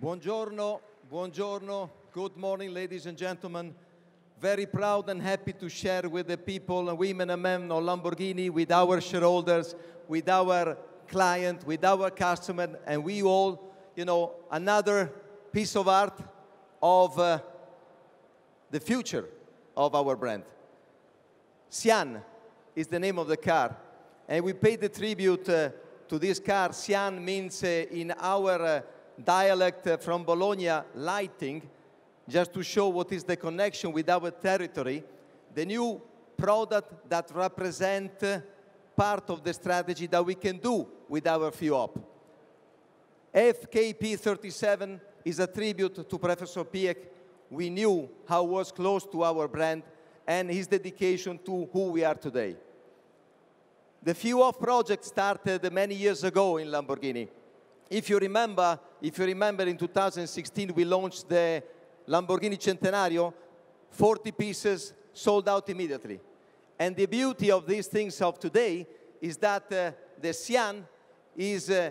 Buongiorno, buongiorno, good morning, ladies and gentlemen. Very proud and happy to share with the people, women and men of Lamborghini, with our shareholders, with our client, with our customer, and we all, you know, another piece of art of uh, the future of our brand. Sian is the name of the car, and we paid the tribute uh, to this car. Sian means uh, in our uh, dialect uh, from Bologna, lighting, just to show what is the connection with our territory, the new product that represent uh, part of the strategy that we can do with our few-off. FKP37 is a tribute to Professor Piëch. We knew how was close to our brand and his dedication to who we are today. The few-off project started many years ago in Lamborghini. If you remember, if you remember in 2016, we launched the Lamborghini Centenario, 40 pieces sold out immediately. And the beauty of these things of today is that uh, the Sian is, uh,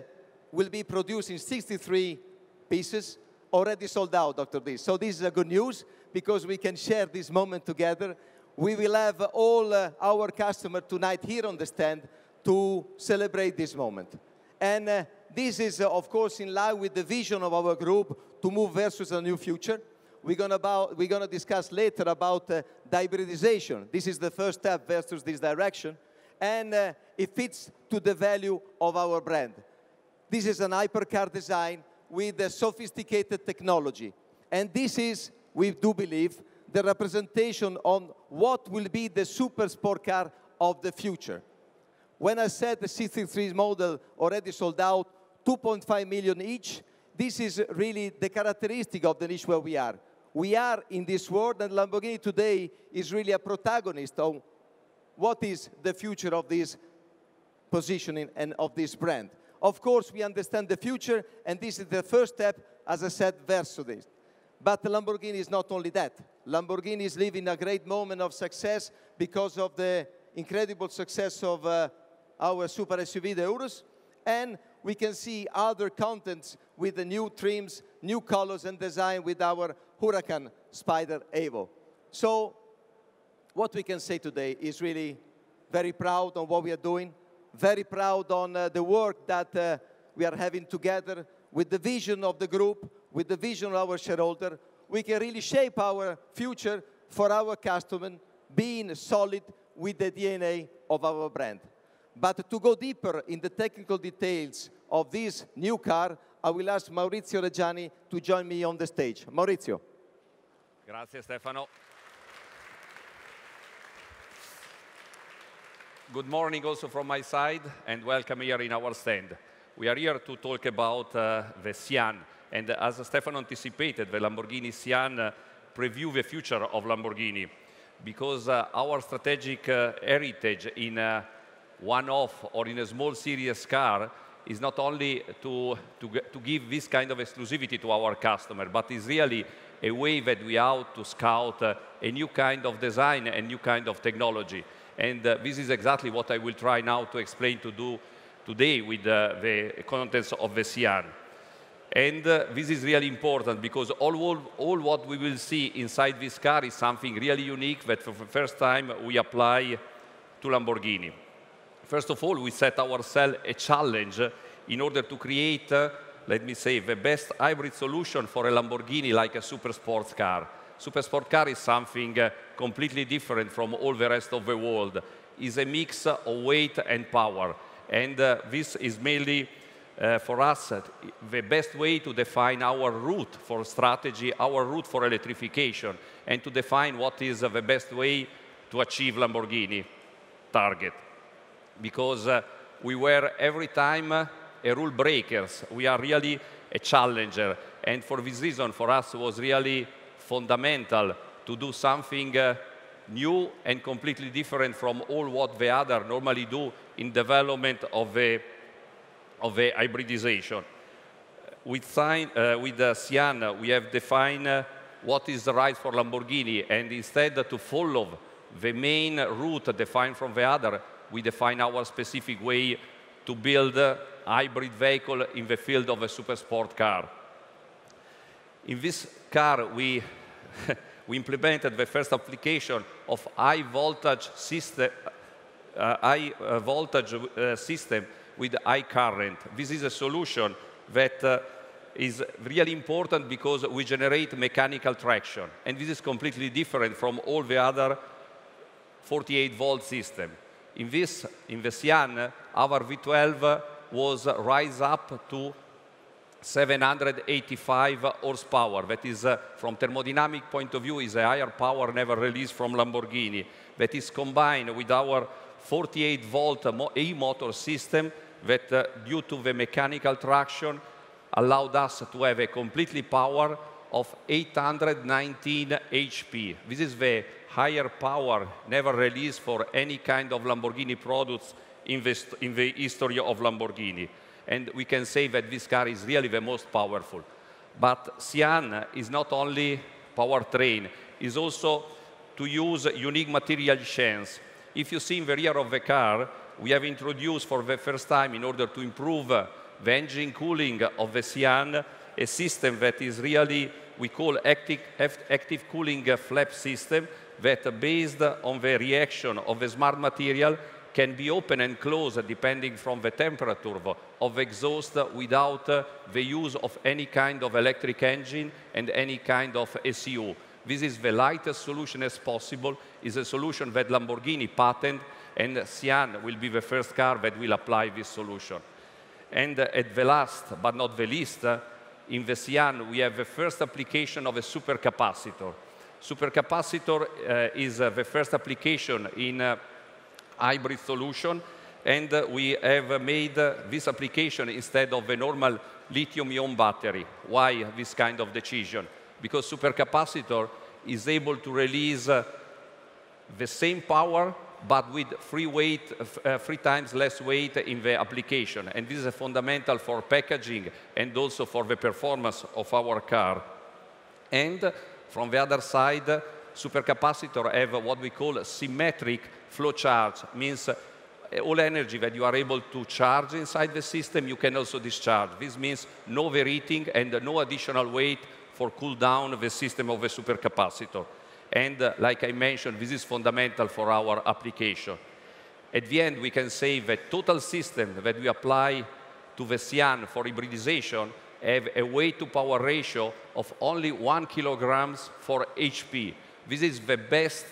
will be produced in 63 pieces, already sold out after this. So this is a good news because we can share this moment together. We will have all uh, our customers tonight here on the stand to celebrate this moment. And uh, this is, uh, of course, in line with the vision of our group to move versus a new future. We're going to discuss later about uh, the hybridization. This is the first step versus this direction. And uh, it fits to the value of our brand. This is an hypercar design with a sophisticated technology. And this is, we do believe, the representation on what will be the super sport car of the future. When I said the C63 model already sold out, 2.5 million each, this is really the characteristic of the niche where we are. We are in this world, and Lamborghini today is really a protagonist on what is the future of this positioning and of this brand. Of course, we understand the future, and this is the first step, as I said, versus this. But Lamborghini is not only that. Lamborghini is living a great moment of success because of the incredible success of uh, our super SUV, the Urus, and we can see other contents with the new trims, new colors and design with our Huracan Spyder Evo. So what we can say today is really very proud on what we are doing, very proud on uh, the work that uh, we are having together with the vision of the group, with the vision of our shareholder. We can really shape our future for our customer, being solid with the DNA of our brand. But to go deeper in the technical details of this new car, I will ask Maurizio Reggiani to join me on the stage. Maurizio. Grazie Stefano. Good morning also from my side and welcome here in our stand. We are here to talk about uh, the Sian and as Stefano anticipated, the Lamborghini Sian uh, preview the future of Lamborghini because uh, our strategic uh, heritage in one-off or in a small series car is not only to, to, to give this kind of exclusivity to our customer, but is really a way that we out to scout uh, a new kind of design a new kind of technology. And uh, this is exactly what I will try now to explain to do today with uh, the contents of the Sian. And uh, this is really important because all, all, all, what we will see inside this car is something really unique that for the first time we apply to Lamborghini. First of all, we set ourselves a challenge in order to create, uh, let me say, the best hybrid solution for a Lamborghini like a super sports car. Super sport car is something uh, completely different from all the rest of the world. It's a mix of weight and power. And uh, this is mainly uh, for us uh, the best way to define our route for strategy, our route for electrification, and to define what is the best way to achieve Lamborghini target because uh, we were every time uh, a rule breakers. We are really a challenger. And for this reason, for us, it was really fundamental to do something uh, new and completely different from all what the other normally do in development of the, of the hybridization. With, sign, uh, with uh, Sian, we have defined uh, what is right for Lamborghini, and instead to follow the main route defined from the other, we define our specific way to build a hybrid vehicle in the field of a super sport car. In this car, we, we implemented the first application of high voltage system, uh, high uh, voltage uh, system with high current. This is a solution that uh, is really important because we generate mechanical traction. And this is completely different from all the other 48 volt system. In this, in the Sian, our V12 was rise up to 785 horsepower. That is, uh, from thermodynamic point of view, is a higher power never released from Lamborghini. That is combined with our 48 volt e-motor system that, uh, due to the mechanical traction, allowed us to have a completely power of 819 HP. This is the higher power never released for any kind of Lamborghini products in the, in the history of Lamborghini. And we can say that this car is really the most powerful. But Sian is not only powertrain, is also to use unique material chains. If you see in the rear of the car, we have introduced for the first time, in order to improve the engine cooling of the Sian, a system that is really, we call active, active cooling flap system, that based on the reaction of the smart material can be open and closed depending from the temperature of the exhaust without uh, the use of any kind of electric engine and any kind of ECU. This is the lightest solution as possible. is a solution that Lamborghini patent, and Sian will be the first car that will apply this solution. And uh, at the last, but not the least, uh, in the Sian, we have the first application of a supercapacitor. Supercapacitor uh, is uh, the first application in uh, hybrid solution, and uh, we have made uh, this application instead of a normal lithium-ion battery. Why this kind of decision? Because supercapacitor is able to release uh, the same power but with weight, uh, three times less weight in the application. And this is fundamental for packaging and also for the performance of our car. And from the other side, supercapacitor have what we call symmetric flow charge, means uh, all energy that you are able to charge inside the system, you can also discharge. This means no overheating and no additional weight for cool down of the system of the supercapacitor. And uh, like I mentioned, this is fundamental for our application. At the end, we can say that total system that we apply to the Sian for hybridization have a weight to power ratio of only one kilograms for HP. This is the best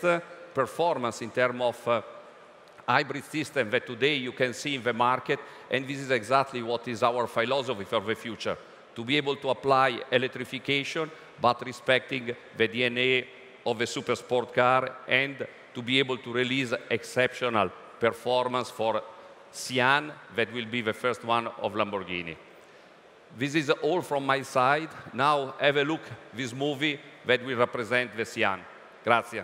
performance in terms of uh, hybrid system that today you can see in the market, and this is exactly what is our philosophy for the future, to be able to apply electrification, but respecting the DNA of a super sport car and to be able to release exceptional performance for Sian that will be the first one of Lamborghini. This is all from my side. Now have a look this movie that will represent the Sian. Grazie.